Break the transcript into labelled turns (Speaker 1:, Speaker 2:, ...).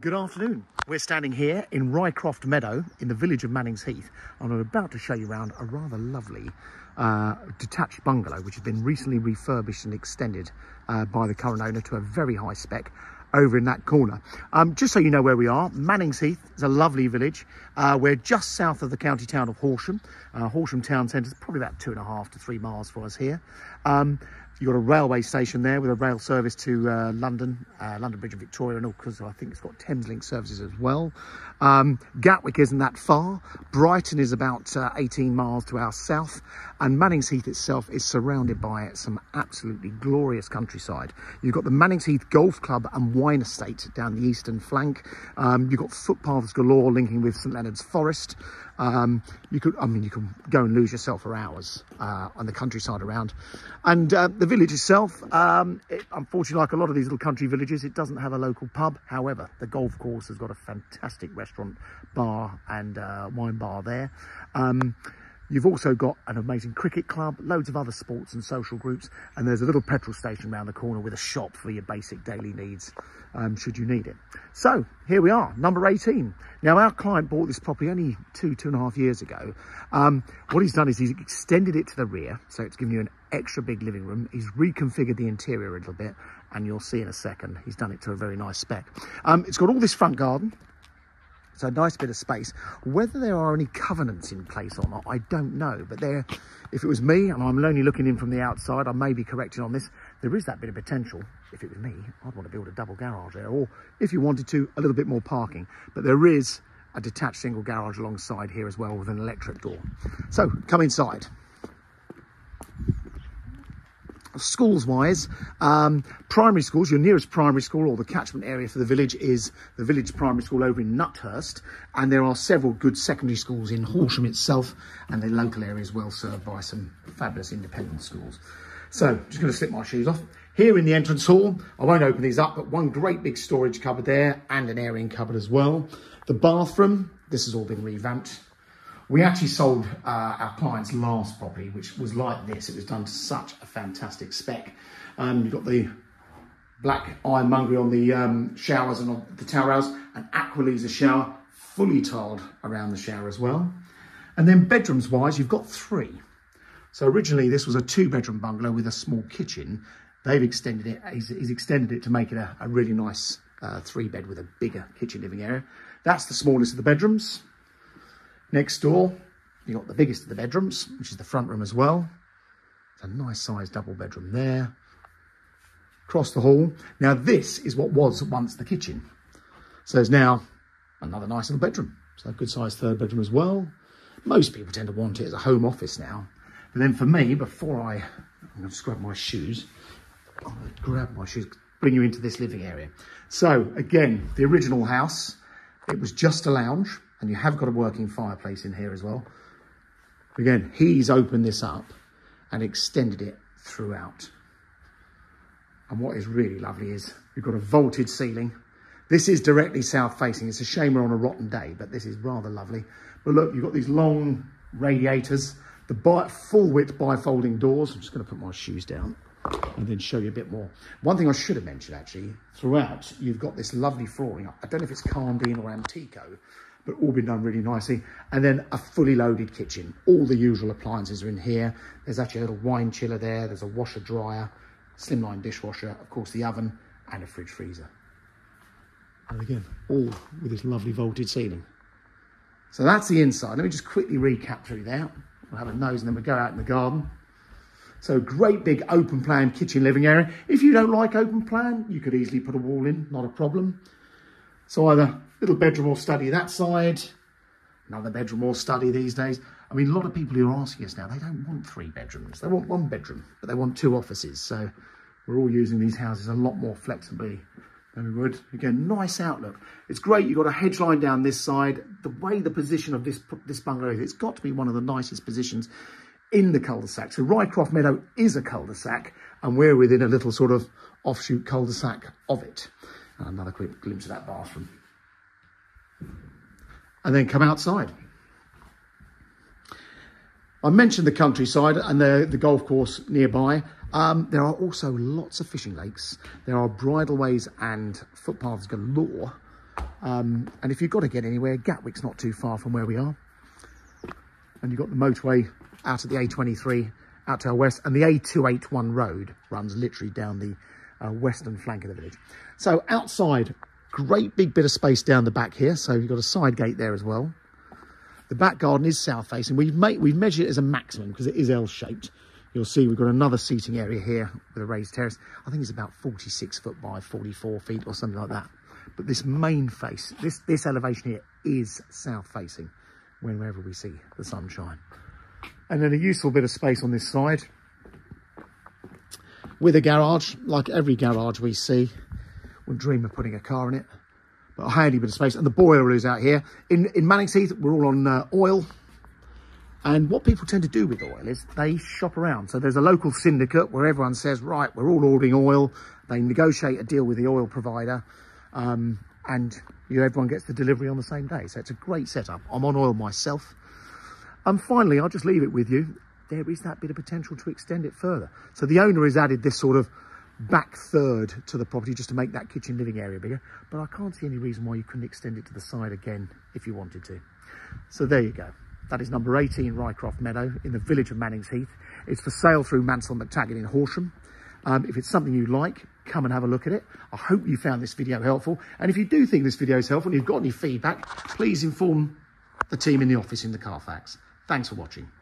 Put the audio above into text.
Speaker 1: Good afternoon. We're standing here in Ryecroft Meadow in the village of Mannings Heath and I'm about to show you around a rather lovely uh, detached bungalow which has been recently refurbished and extended uh, by the current owner to a very high spec over in that corner. Um, just so you know where we are, Mannings Heath is a lovely village. Uh, we're just south of the county town of Horsham. Uh, Horsham town centre is probably about two and a half to three miles for us here. Um, You've got a railway station there with a rail service to uh, London, uh, London Bridge and Victoria, and all because I think it's got Thameslink services as well. Um, Gatwick isn't that far. Brighton is about uh, 18 miles to our south, and Mannings Heath itself is surrounded by some absolutely glorious countryside. You've got the Mannings Heath Golf Club and Wine Estate down the eastern flank. Um, you've got footpaths galore linking with St Leonard's Forest. Um, you could, I mean, you can go and lose yourself for hours uh, on the countryside around. And uh, the village itself, um, it, unfortunately, like a lot of these little country villages, it doesn't have a local pub. However, the golf course has got a fantastic restaurant, bar and uh, wine bar there. Um, You've also got an amazing cricket club, loads of other sports and social groups, and there's a little petrol station around the corner with a shop for your basic daily needs, um, should you need it. So here we are, number 18. Now our client bought this property only two, two and a half years ago. Um, what he's done is he's extended it to the rear, so it's given you an extra big living room. He's reconfigured the interior a little bit, and you'll see in a second, he's done it to a very nice spec. Um, it's got all this front garden, so a nice bit of space. Whether there are any covenants in place or not, I don't know. But there, if it was me, and I'm only looking in from the outside, I may be corrected on this, there is that bit of potential. If it was me, I'd want to build a double garage there. Or if you wanted to, a little bit more parking. But there is a detached single garage alongside here as well with an electric door. So come inside schools wise um, primary schools your nearest primary school or the catchment area for the village is the village primary school over in nuthurst and there are several good secondary schools in horsham itself and the local area is well served by some fabulous independent schools. So just going to slip my shoes off. Here in the entrance hall i won't open these up but one great big storage cupboard there and an airing cupboard as well. The bathroom this has all been revamped we actually sold uh, our client's last property, which was like this. It was done to such a fantastic spec. Um, you've got the black ironmongery on the um, showers and on the towel rails, an Aqualisa shower, fully tiled around the shower as well. And then bedrooms wise, you've got three. So originally this was a two bedroom bungalow with a small kitchen. They've extended it, he's, he's extended it to make it a, a really nice uh, three bed with a bigger kitchen living area. That's the smallest of the bedrooms. Next door, you've got the biggest of the bedrooms, which is the front room as well. It's a nice sized double bedroom there. Across the hall. Now this is what was once the kitchen. So there's now another nice little bedroom. So a good sized third bedroom as well. Most people tend to want it as a home office now. But then for me, before I, I'm going to just grab my shoes. Grab my shoes, bring you into this living area. So again, the original house, it was just a lounge and you have got a working fireplace in here as well. Again, he's opened this up and extended it throughout. And what is really lovely is you've got a vaulted ceiling. This is directly south facing. It's a shame we're on a rotten day, but this is rather lovely. But look, you've got these long radiators, the full width bifolding doors. I'm just going to put my shoes down and then show you a bit more. One thing I should have mentioned actually, throughout, you've got this lovely flooring. I don't know if it's Karndean or Amtico, but all been done really nicely. And then a fully loaded kitchen. All the usual appliances are in here. There's actually a little wine chiller there. There's a washer dryer, slimline dishwasher, of course the oven and a fridge freezer. And again, all with this lovely vaulted ceiling. So that's the inside. Let me just quickly recap through that. We'll have a nose and then we'll go out in the garden. So great big open plan kitchen living area. If you don't like open plan, you could easily put a wall in, not a problem. So either little bedroom or study that side, another bedroom or study these days. I mean, a lot of people who are asking us now, they don't want three bedrooms. They want one bedroom, but they want two offices. So we're all using these houses a lot more flexibly than we would. Again, nice outlook. It's great. You've got a hedge line down this side. The way the position of this, this bungalow is, it's got to be one of the nicest positions in the cul-de-sac. So Ryecroft Meadow is a cul-de-sac and we're within a little sort of offshoot cul-de-sac of it. And another quick glimpse of that bathroom. And then come outside. I mentioned the countryside and the, the golf course nearby. Um, there are also lots of fishing lakes. There are bridleways and footpaths galore Um, and if you've got to get anywhere, Gatwick's not too far from where we are. And you've got the motorway out at the A23 out to our west. And the A281 road runs literally down the uh, western flank of the village. So outside, great big bit of space down the back here. So you've got a side gate there as well. The back garden is south facing. We've made, we've measured it as a maximum because it is L-shaped. You'll see we've got another seating area here with a raised terrace. I think it's about 46 foot by 44 feet or something like that. But this main face, this, this elevation here is south facing whenever we see the sunshine. And then a useful bit of space on this side with a garage, like every garage we see. Wouldn't dream of putting a car in it, but a handy bit of space. And the boiler is out here. In, in Mannings Heath, we're all on uh, oil. And what people tend to do with oil is they shop around. So there's a local syndicate where everyone says, right, we're all ordering oil. They negotiate a deal with the oil provider um, and you everyone gets the delivery on the same day. So it's a great setup. I'm on oil myself. And finally, I'll just leave it with you. There is that bit of potential to extend it further. So the owner has added this sort of back third to the property just to make that kitchen living area bigger. But I can't see any reason why you couldn't extend it to the side again if you wanted to. So there you go. That is number 18 Ryecroft Meadow in the village of Mannings Heath. It's for sale through Mansell McTaggart in Horsham. Um, if it's something you like, come and have a look at it. I hope you found this video helpful. And if you do think this video is helpful and you've got any feedback, please inform the team in the office in the Carfax. Thanks for watching.